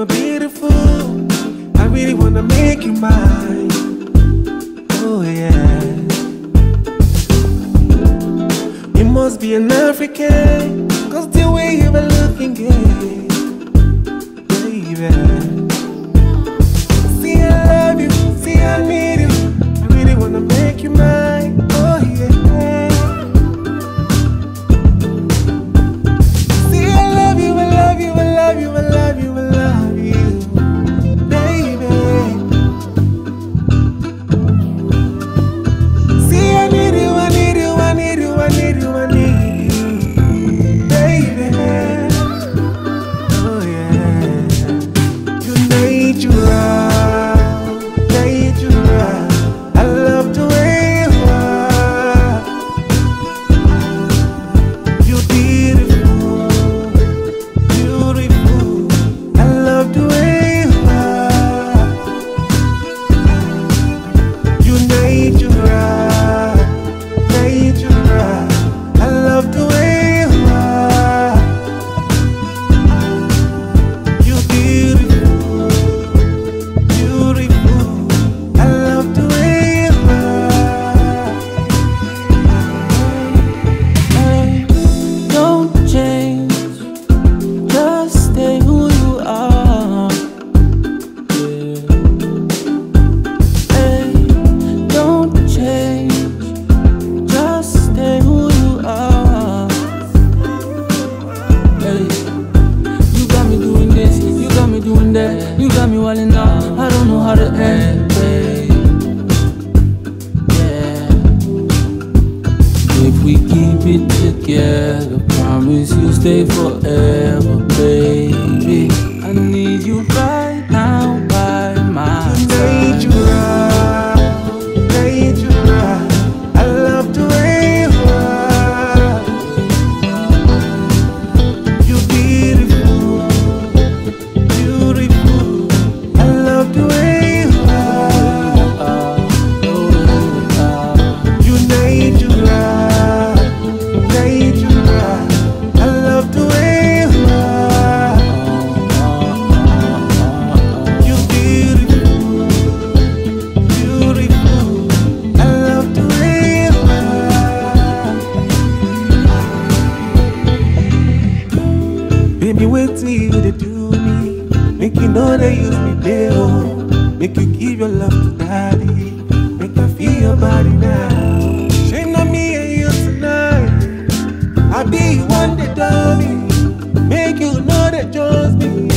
were beautiful. I really wanna make you mine. Oh yeah. You must be an African, cause the way you were looking good baby. together. Promise you'll stay forever, baby. Let me wait till you dey do me? Make you know they use me there. Oh. Make you give your love to daddy. Make I feel your body now. Shame on me and you tonight. I be one that dummy. Make you know they chose me.